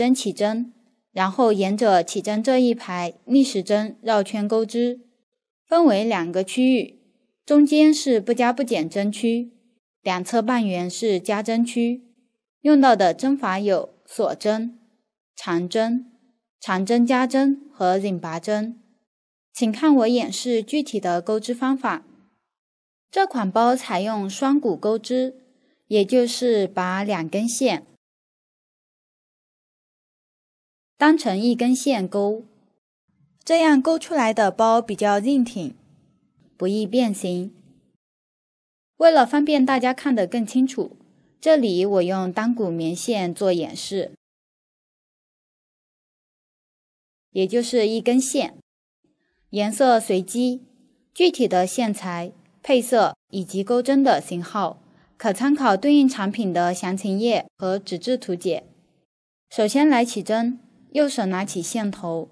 针起针，然后沿着起针这一排逆时针绕圈钩织，分为两个区域，中间是不加不减针区，两侧半圆是加针区。用到的针法有锁针、长针、长针加针和引拔针。请看我演示具体的钩织方法。这款包采用双股钩织，也就是把两根线当成一根线钩，这样钩出来的包比较硬挺，不易变形。为了方便大家看得更清楚，这里我用单股棉线做演示，也就是一根线，颜色随机，具体的线材。配色以及钩针的型号，可参考对应产品的详情页和纸质图解。首先来起针，右手拿起线头，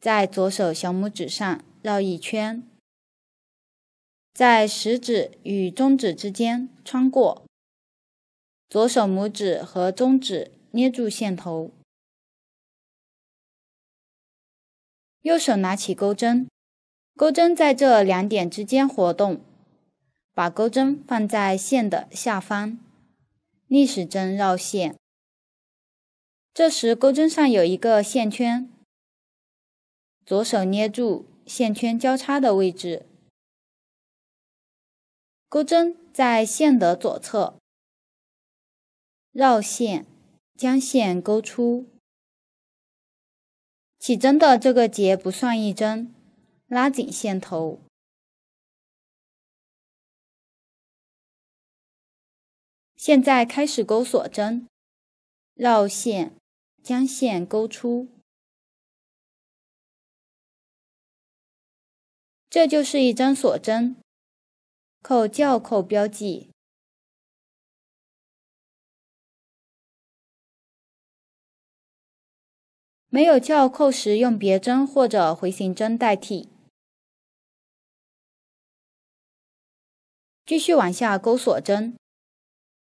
在左手小拇指上绕一圈，在食指与中指之间穿过，左手拇指和中指捏住线头，右手拿起钩针，钩针在这两点之间活动。把钩针放在线的下方，逆时针绕线。这时钩针上有一个线圈，左手捏住线圈交叉的位置，钩针在线的左侧，绕线将线勾出。起针的这个结不算一针，拉紧线头。现在开始钩锁针，绕线将线勾出，这就是一针锁针。扣校扣标记，没有校扣时用别针或者回形针代替。继续往下勾锁针。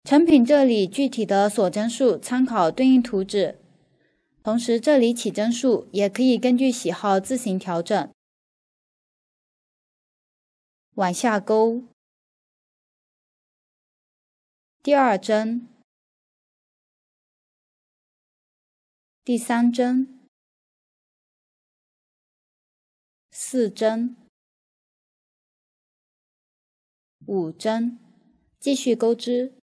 成品这里具体的锁针数参考对应图纸，同时这里起针数也可以根据喜好自行调整。往下钩，第二针，第三针，四针，五针，继续钩织。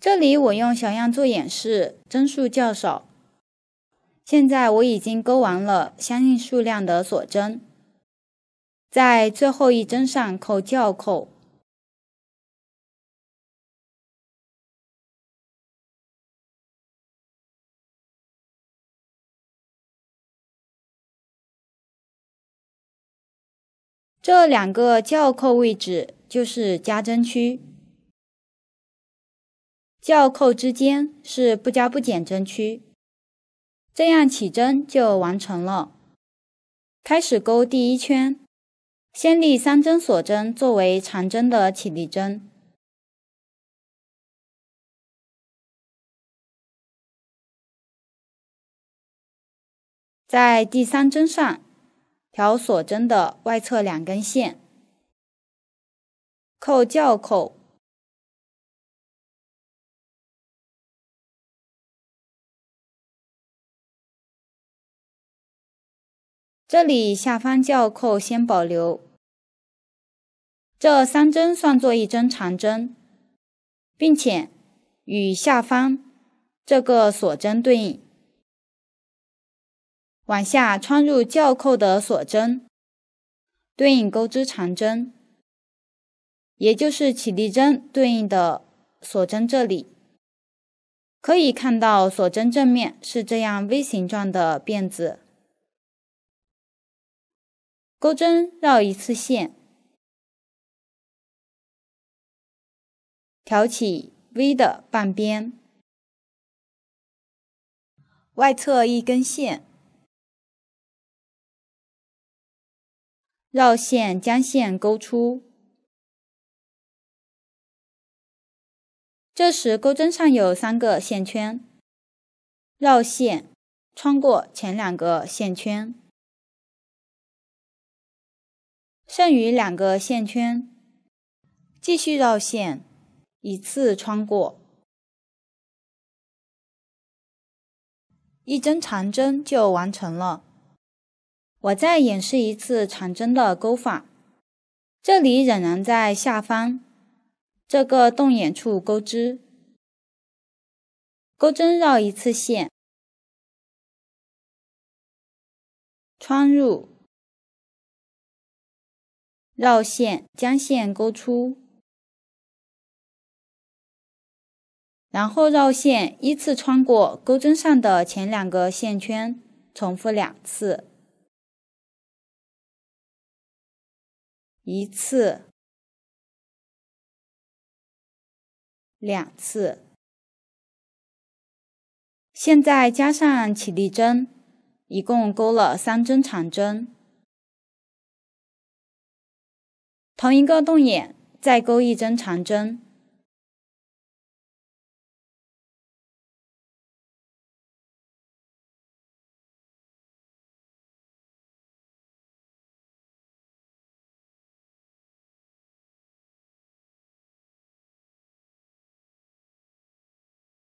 这里我用小样做演示，针数较少。现在我已经钩完了相应数量的锁针，在最后一针上扣校扣。这两个校扣位置就是加针区。校扣之间是不加不减针区，这样起针就完成了。开始钩第一圈，先立三针锁针作为长针的起立针，在第三针上调锁针的外侧两根线，扣校扣。这里下方校扣先保留，这三针算作一针长针，并且与下方这个锁针对应，往下穿入校扣的锁针，对应钩织长针，也就是起立针对应的锁针这里，可以看到锁针正面是这样 V 形状的辫子。钩针绕一次线，挑起 V 的半边，外侧一根线，绕线将线勾出。这时钩针上有三个线圈，绕线穿过前两个线圈。剩余两个线圈，继续绕线，一次穿过。一针长针就完成了。我再演示一次长针的钩法，这里仍然在下方这个洞眼处钩织，钩针绕一次线，穿入，绕线将线勾出。然后绕线依次穿过钩针上的前两个线圈，重复两次，一次、两次。现在加上起立针，一共钩了三针长针。同一个洞眼再钩一针长针。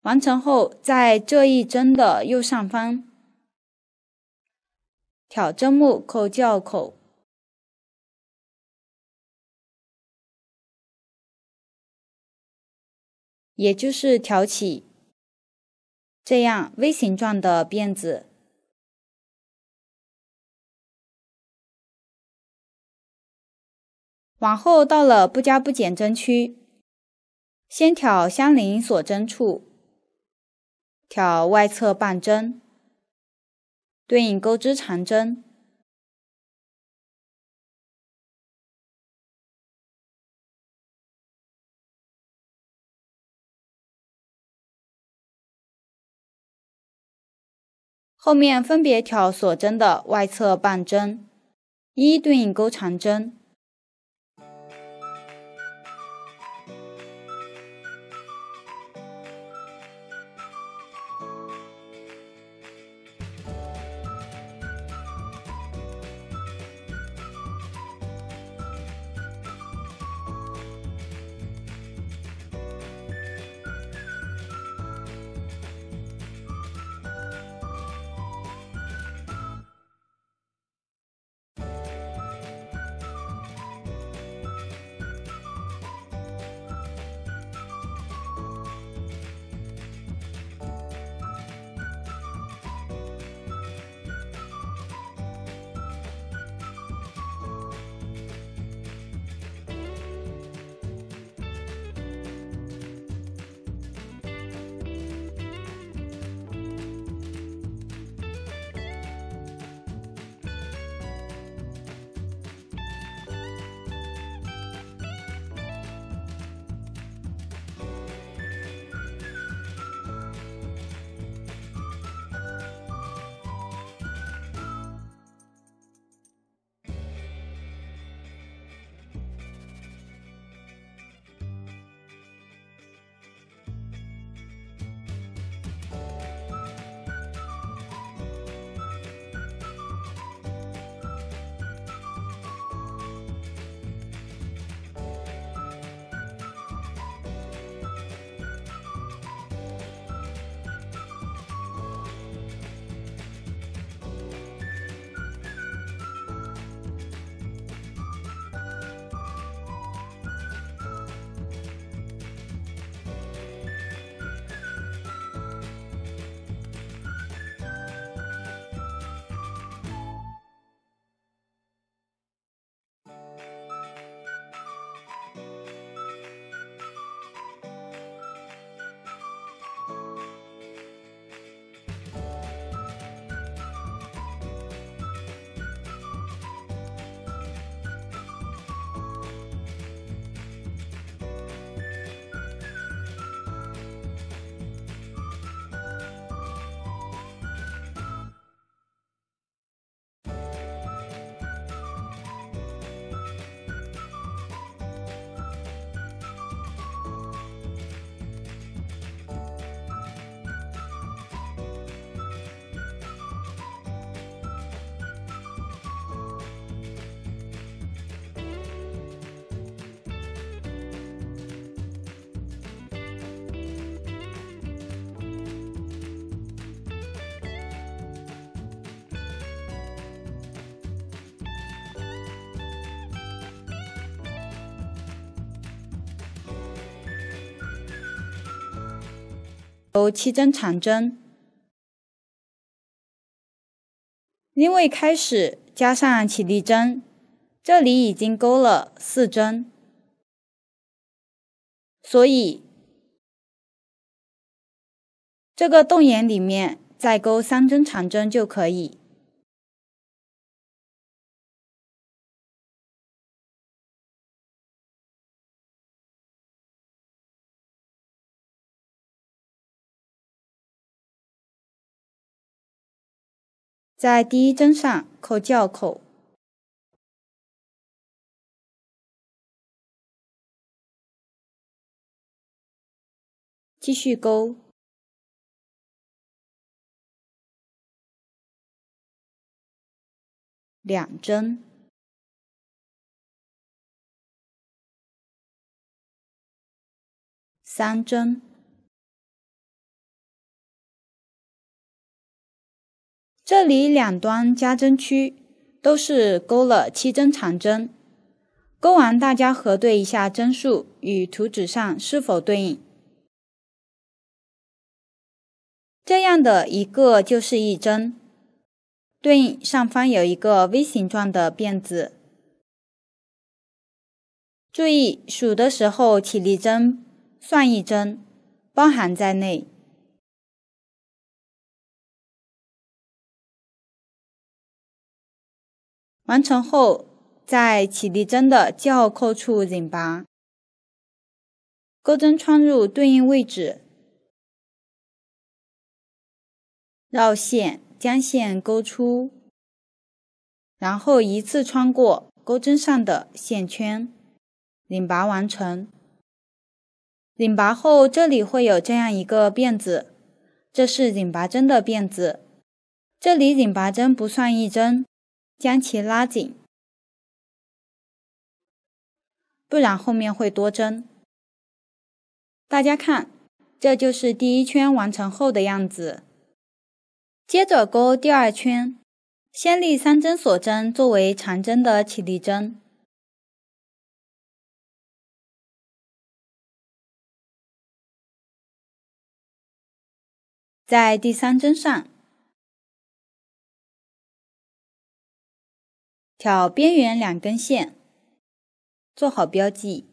完成后，在这一针的右上方挑针目扣校口，也就是挑起这样 V 形状的辫子。往后到了不加不减针区，先挑相邻锁针处。挑外侧半针，对应钩织长针，后面分别挑锁针的外侧半针，一对应钩长针。钩七针长针。因为开始加上起立针，这里已经钩了四针，所以这个洞眼里面再钩三针长针就可以。在第一针上扣教扣，继续钩两针，三针。这里两端加针区都是钩了七针长针，钩完大家核对一下针数与图纸上是否对应。这样的一个就是一针，对应上方有一个 V 形状的辫子。注意数的时候起立针算一针，包含在内。完成后，在起立针的较扣处引拔，钩针穿入对应位置，绕线将线勾出，然后一次穿过钩针上的线圈，引拔完成。引拔后，这里会有这样一个辫子，这是引拔针的辫子。这里引拔针不算一针。将其拉紧，不然后面会多针。大家看，这就是第一圈完成后的样子。接着钩第二圈，先立三针锁针作为长针的起立针，在第三针上。挑边缘两根线，做好标记。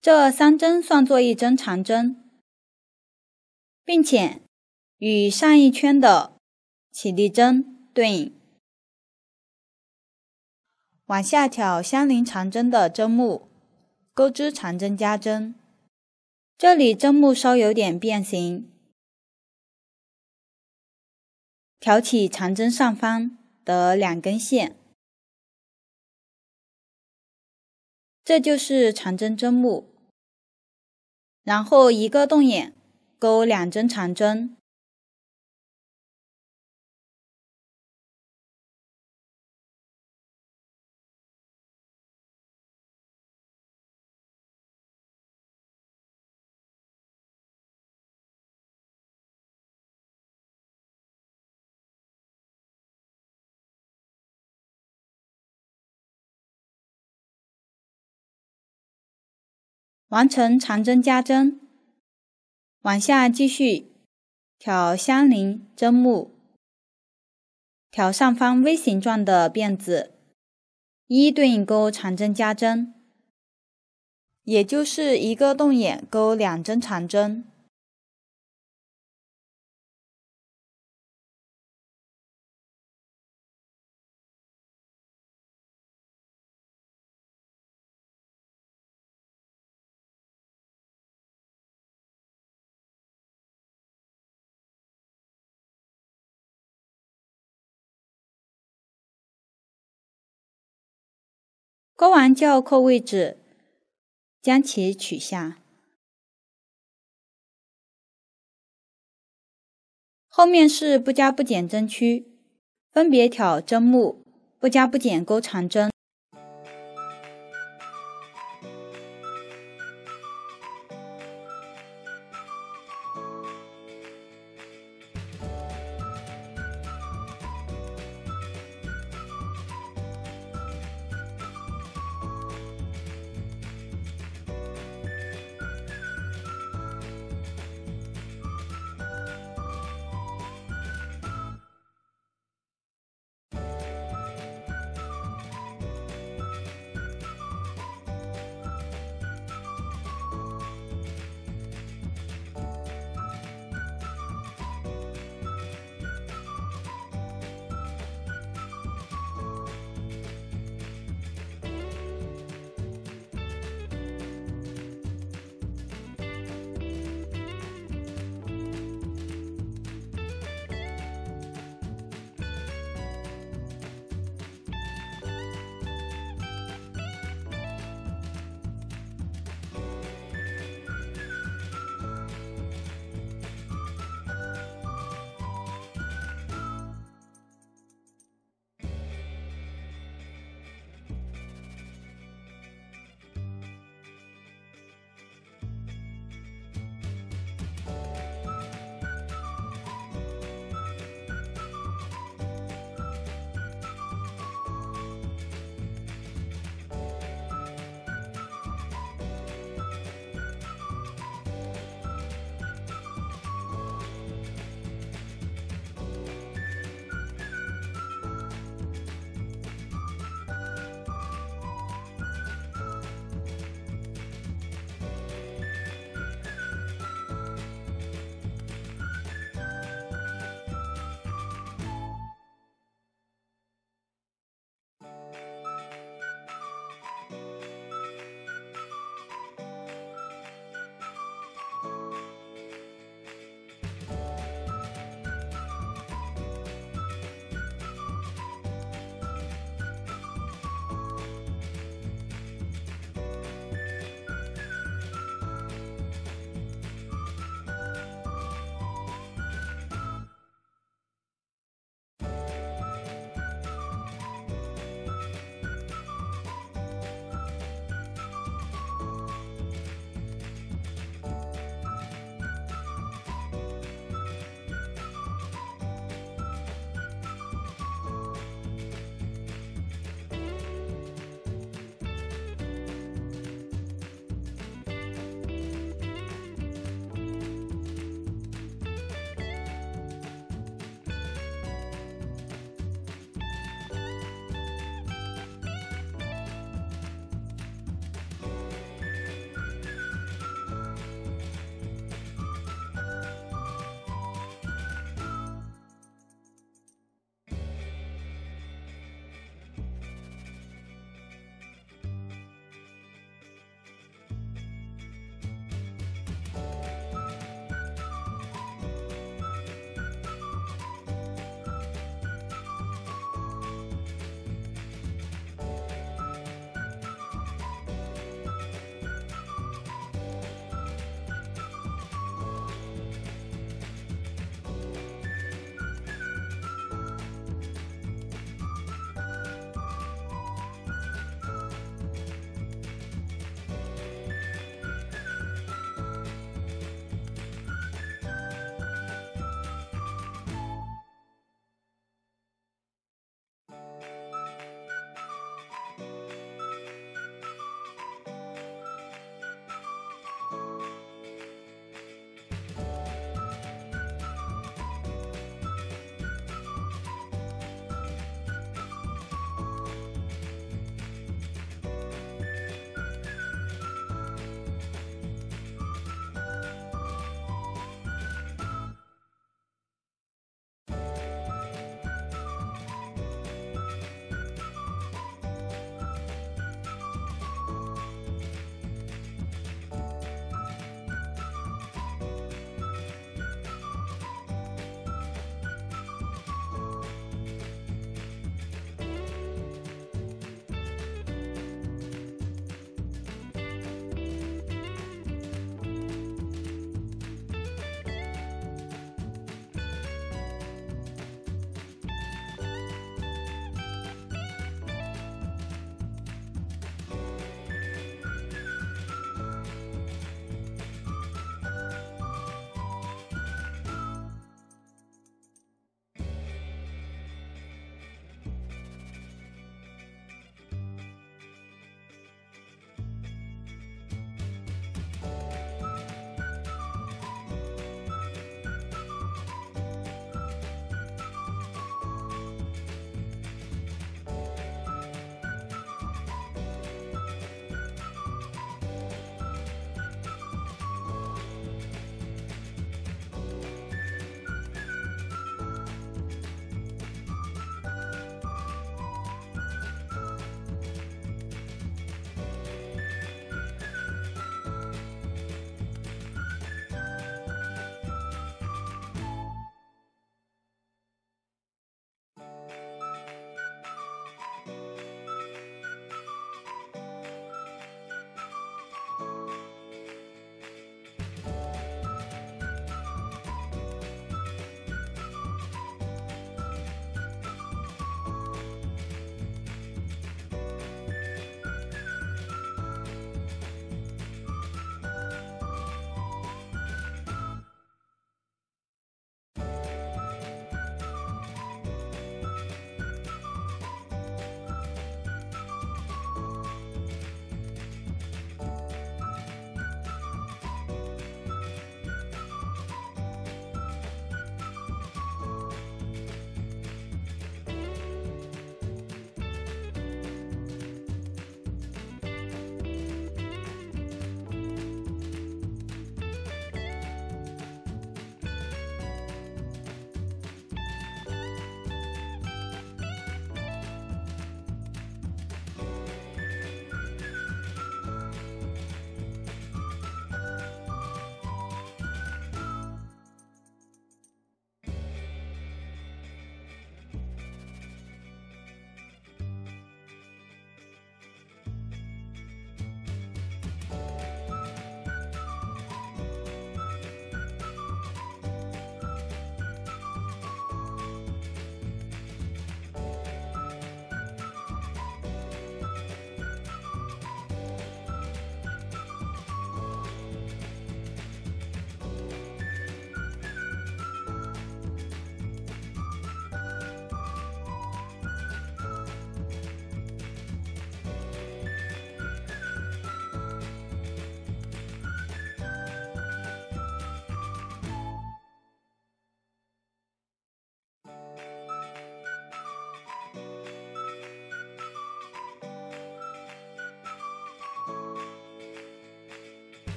这三针算作一针长针，并且与上一圈的起立针对应。往下挑相邻长针的针目，钩织长针加针。这里针目稍有点变形。挑起长针上方的两根线，这就是长针针目。然后一个洞眼钩两针长针，完成长针加针，往下继续挑相邻针目，挑上方 V 形状的辫子，一对应钩长针加针，也就是一个洞眼钩两针长针。钩完就要扣位置，将其取下。后面是不加不减针区，分别挑针目，不加不减钩长针。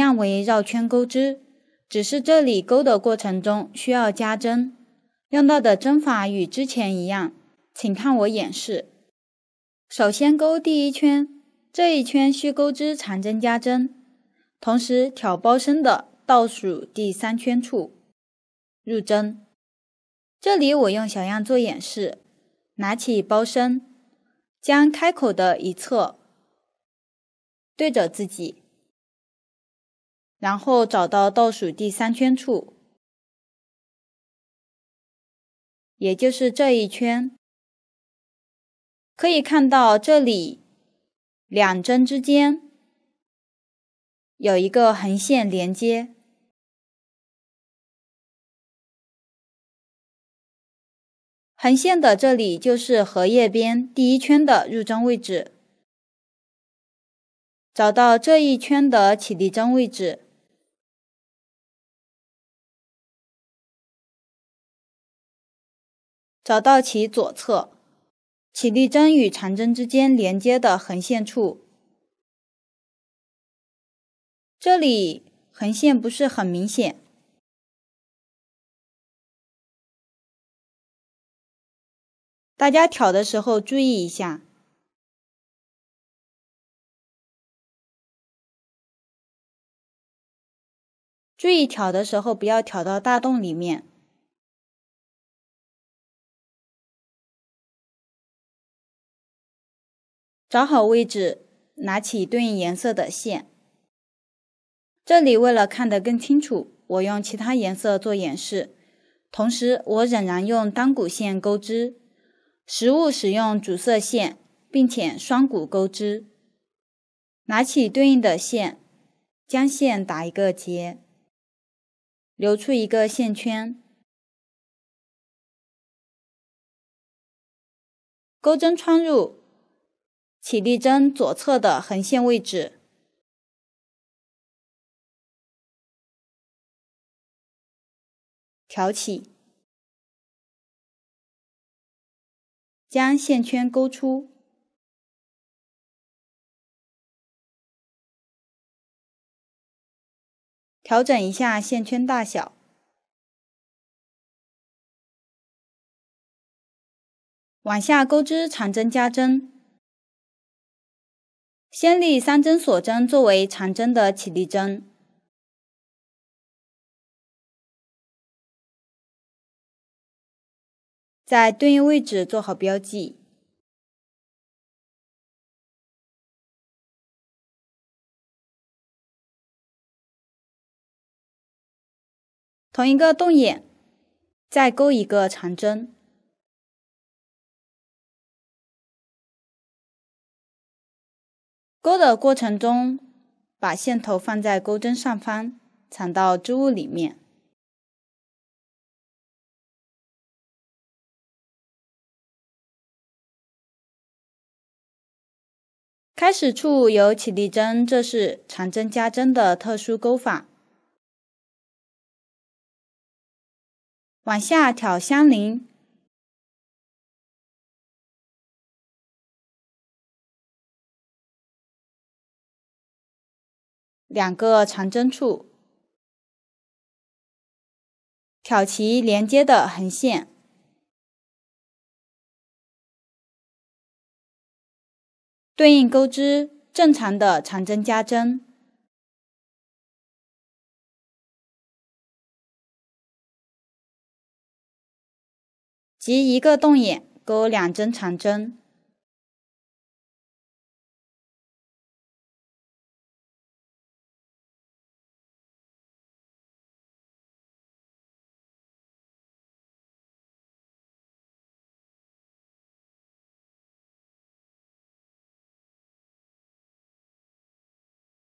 样为绕圈钩织，只是这里钩的过程中需要加针，用到的针法与之前一样，请看我演示。首先钩第一圈，这一圈需钩织长针加针，同时挑包身的倒数第三圈处入针。这里我用小样做演示，拿起包身，将开口的一侧对着自己。然后找到倒数第三圈处，也就是这一圈，可以看到这里两针之间有一个横线连接，横线的这里就是荷叶边第一圈的入针位置。找到这一圈的起立针位置。找到其左侧起立针与长针之间连接的横线处，这里横线不是很明显，大家挑的时候注意一下，注意挑的时候不要挑到大洞里面。找好位置，拿起对应颜色的线。这里为了看得更清楚，我用其他颜色做演示，同时我仍然用单股线钩织，实物使用主色线，并且双股钩织。拿起对应的线，将线打一个结，留出一个线圈，钩针穿入。起立针左侧的横线位置，挑起，将线圈勾出，调整一下线圈大小，往下钩织长针加针。先立三针锁针作为长针的起立针，在对应位置做好标记。同一个洞眼，再钩一个长针。钩的过程中，把线头放在钩针上方，藏到织物里面。开始处有起立针，这是长针加针的特殊钩法。往下挑相邻。两个长针处，挑其连接的横线，对应钩织正常的长针加针，及一个洞眼钩两针长针。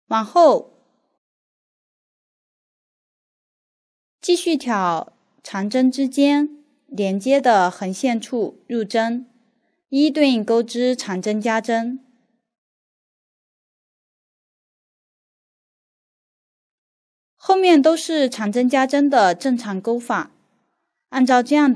往后。继续挑长针之间连接的横线处入针，一对应钩织长针加针，后面都是长针加针的正常钩法，按照这样。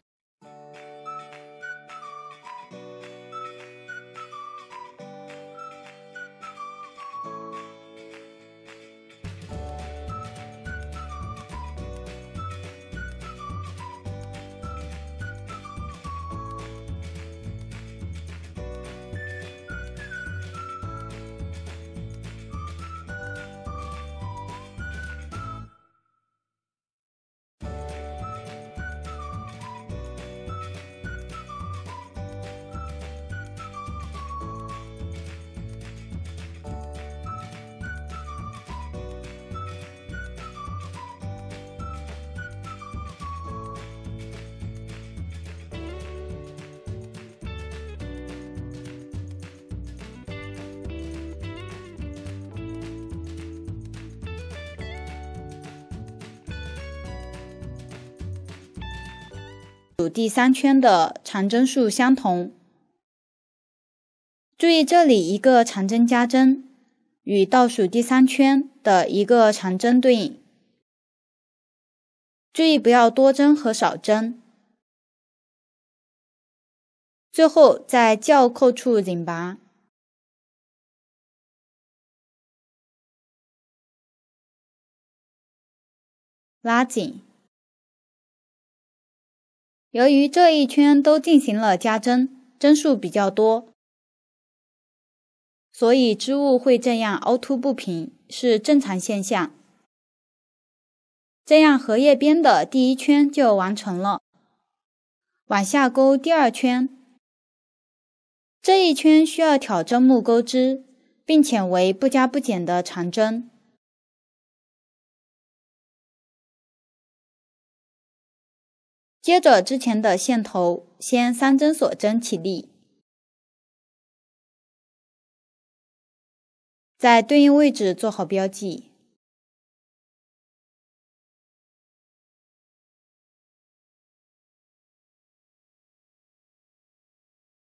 数第三圈的长针数相同。注意这里一个长针加针与倒数第三圈的一个长针对应。注意不要多针和少针。最后在校扣处拧拔，拉紧。由于这一圈都进行了加针，针数比较多。所以织物会这样凹凸不平，是正常现象。这样荷叶边的第一圈就完成了。往下钩第二圈，这一圈需要挑针目钩织，并且为不加不减的长针。接着之前的线头，先三针锁针起立。在对应位置做好标记，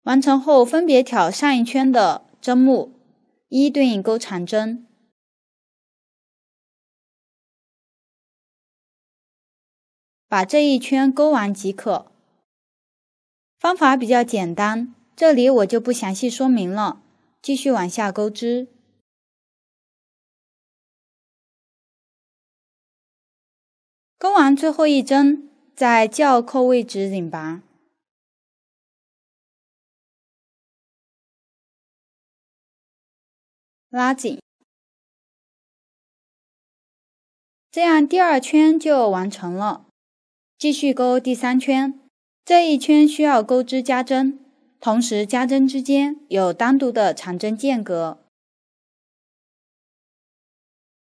完成后分别挑上一圈的针目，一对应钩长针，把这一圈钩完即可。方法比较简单，这里我就不详细说明了，继续往下钩织。钩完最后一针，在校扣位置拧拔，拉紧，这样第二圈就完成了。继续钩第三圈，这一圈需要钩织加针，同时加针之间有单独的长针间隔。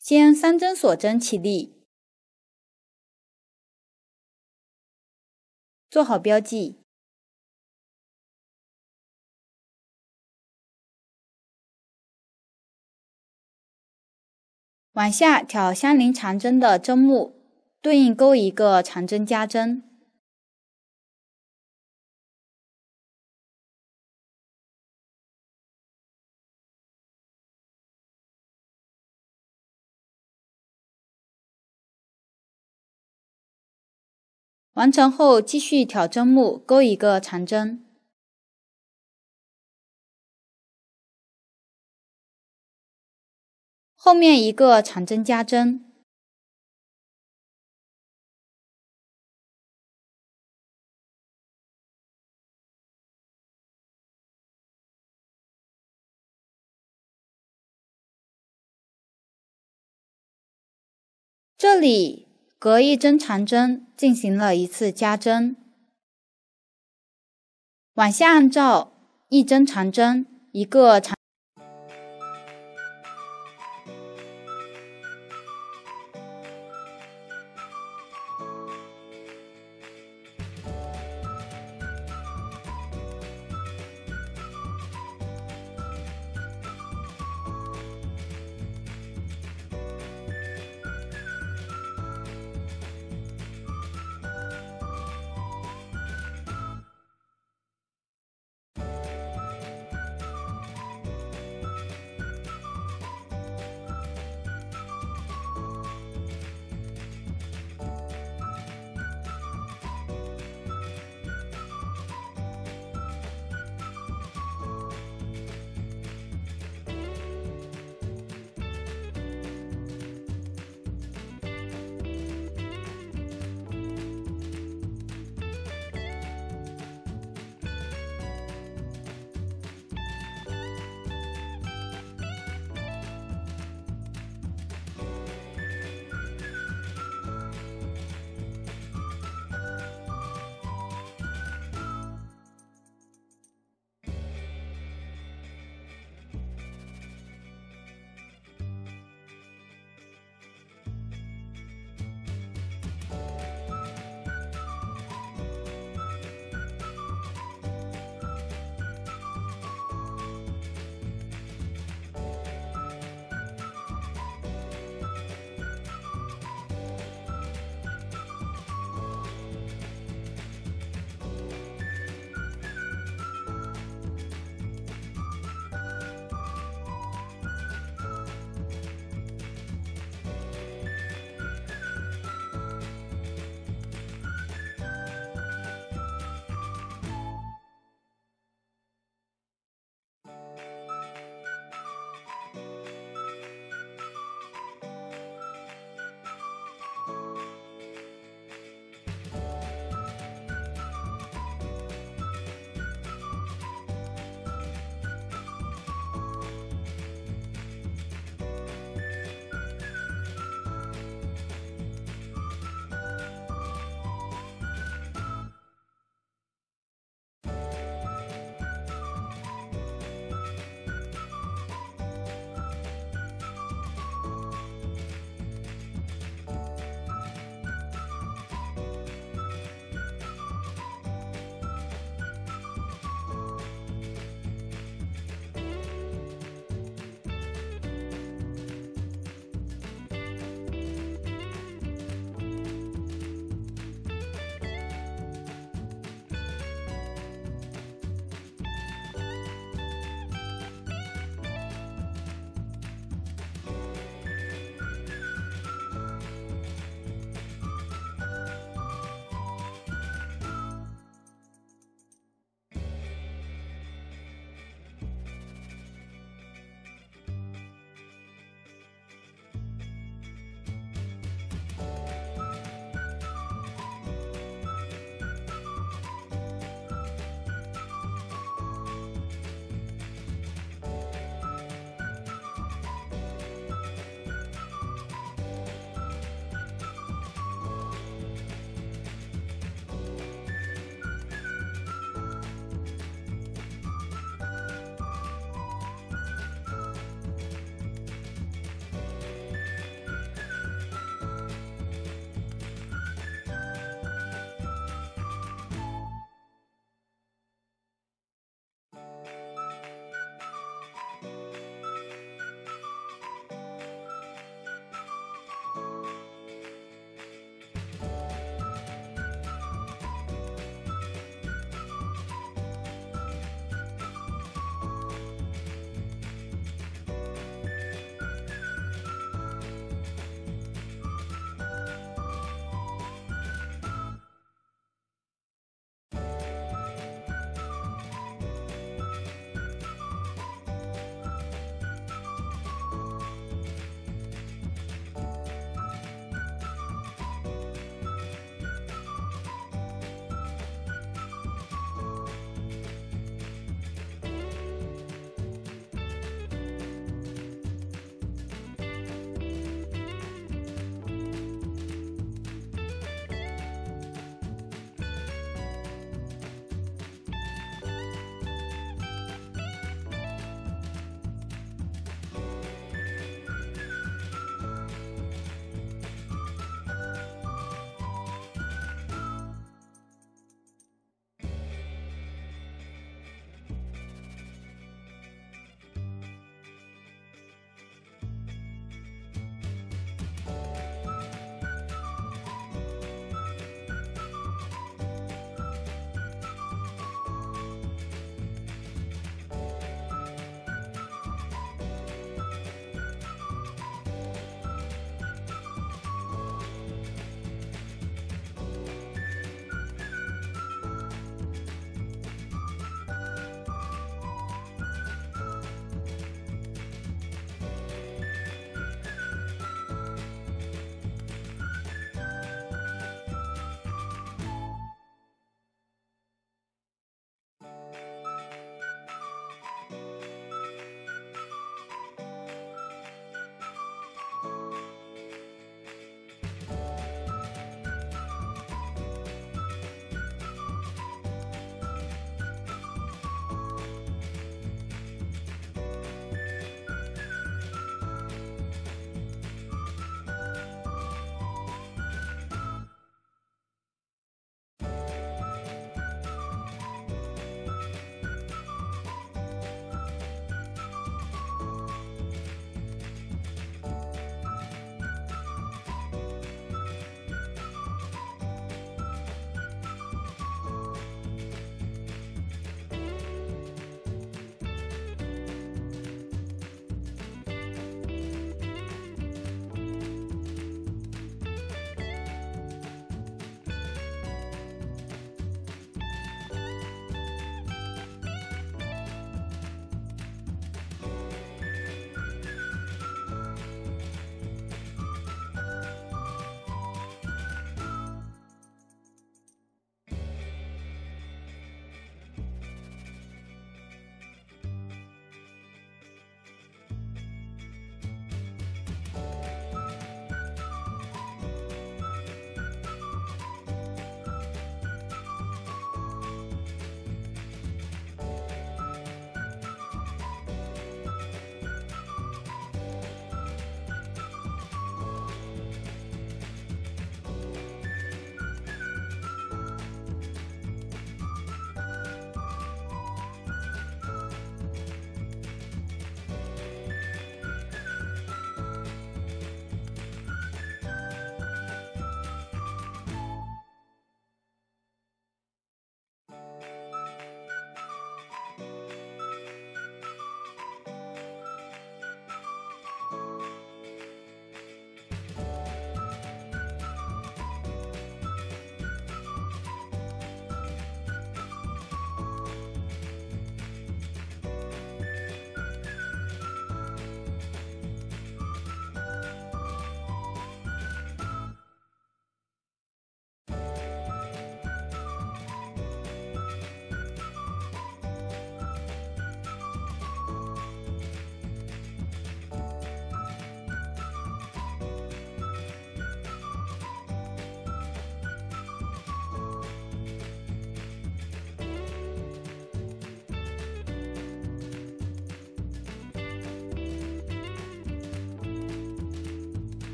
先三针锁针起立。做好标记，往下挑相邻长针的针目，对应钩一个长针加针，完成后，继续挑针目，钩一个长针，后面一个长针加针，这里。隔一针长针进行了一次加针，往下按照一针长针一个长。